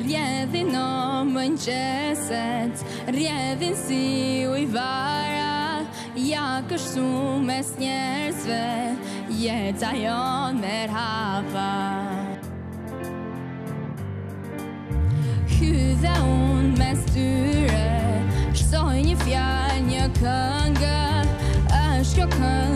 rjedhin o më nqeset Rjedhin si ujvara Ja kështu mes njerëzve Jeta jonë me rapa Hyze unë mes tyre, Shtoj një fjal, një këngë është kjo këngë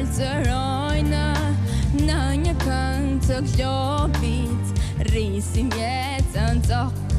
falcerojna Në një këngë të klopit Rrisim jetën të këtë